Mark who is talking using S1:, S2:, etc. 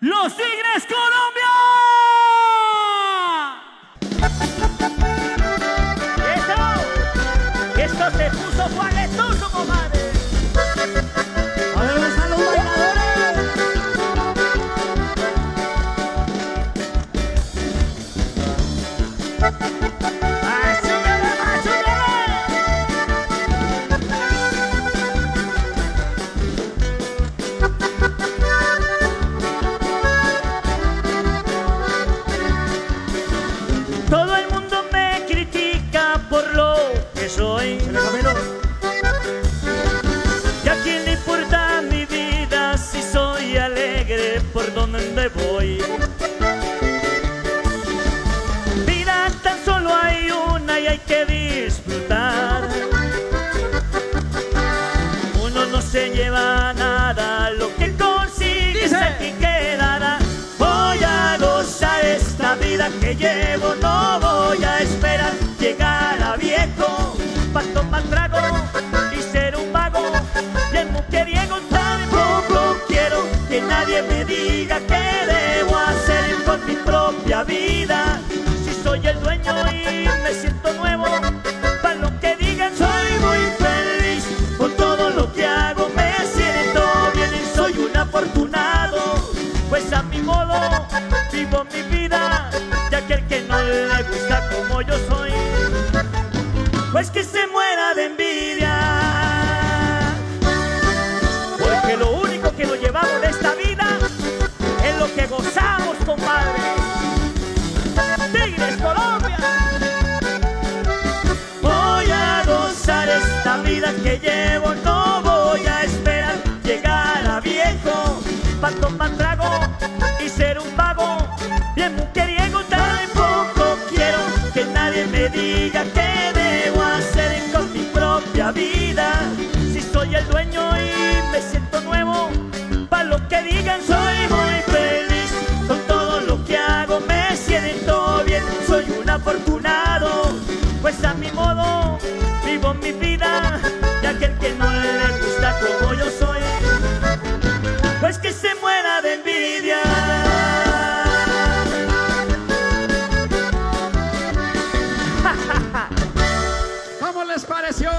S1: Los Tigres Colombia.
S2: Eso, esto se puso juaguetoso, comadre.
S1: A ver, ¿dónde están los bailadores?
S2: Donde voy? Vida tan solo hay una y hay que disfrutar. Uno no se lleva nada, lo que consigue es aquí quedará. Voy a gozar esta vida que llevo, no vivo mi vida, ya que el que no le gusta como yo soy, pues que se muera de envidia. Porque lo único que nos llevamos de esta vida es lo que gozamos, compadre. Tigres Colombia. Voy a gozar esta vida que llevo, no voy a esperar llegar a viejo para tomar que queriendo poco quiero que nadie me diga qué debo hacer con mi propia vida. Si soy el dueño y me siento nuevo, para lo que digan soy muy feliz. Con todo lo que hago me siento bien, soy un afortunado, pues a mi modo vivo mi vida. les pareció?